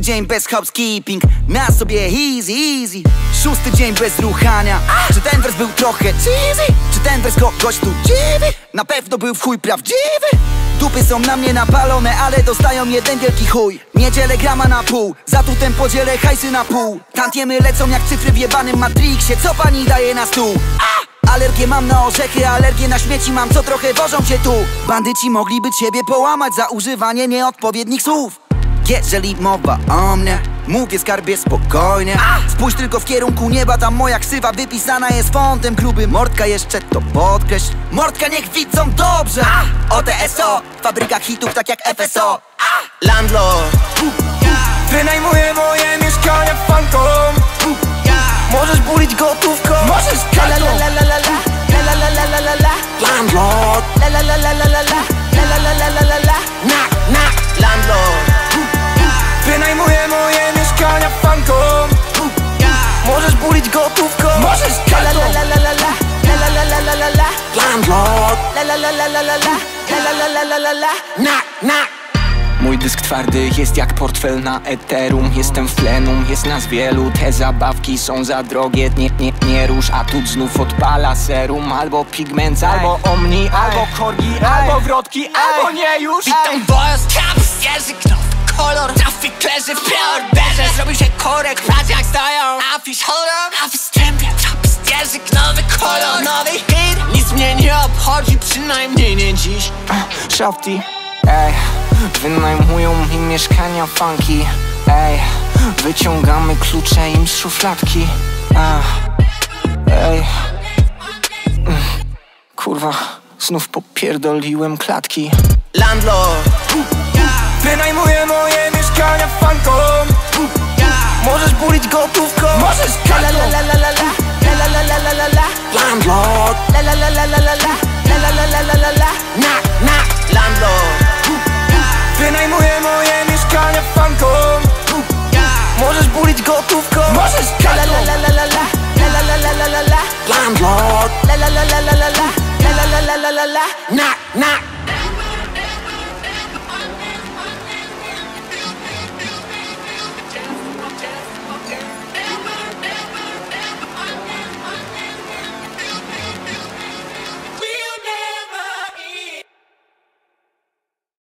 dzień bez housekeeping Na sobie easy, easy. Szósty dzień bez ruchania. Czy ten wers był trochę cheesy? Czy ten wers kogoś tu dziwi? Na pewno był w chuj prawdziwy. Dupy są na mnie napalone, ale dostają jeden wielki chuj. Niedzielę grama na pół, za tutem podzielę hajsy na pół. Tantiemy lecą jak cyfry w jebanym Matrixie. Co pani daje na stół? Alergię mam na orzechy, alergię na śmieci mam Co trochę wożą się tu. Bandyci mogliby ciebie połamać za używanie nieodpowiednich słów jeżeli mowa o mnie Mówię skarbie spokojnie Spójrz tylko w kierunku nieba Tam moja ksywa wypisana jest fontem Gruby mordka jeszcze to podkreśl Mordka niech widzą dobrze OTSO Fabryka hitów tak jak FSO Landlord Wynajmuję moje mieszkania fankom Możesz bulić gotówką Możesz kartą Landlord Możesz gotówką Możesz kartą Landlord Mój dysk twardy jest jak portfel na eterum Jestem w plenum, jest nas wielu Te zabawki są za drogie Nie, nie, nie rusz, a tu znów odpala serum Albo pigment, albo omni, albo korgi Albo wrotki, albo nie już Witam boss, kaps, język, nowy kolor Trafik leży w korek, patrz jak stoją Afisz holder, a w wstępie Trapist, język, nowy kolor. Nowy hit, nic mnie nie obchodzi Przynajmniej nie dziś. Shopty, ej Wynajmują mi mieszkania funky. Ej, wyciągamy klucze im z szufladki. Ach, Ej Mm, Kurwa, znów popierdoliłem klatki. Landlord Wynajmuję moje mieszkania fankom Możesz bulić gotówką Możesz kartą Landlord Landlord Wynajmuję moje mieszkania fankom Możesz bulić gotówką Możesz kartą Landlord Na, na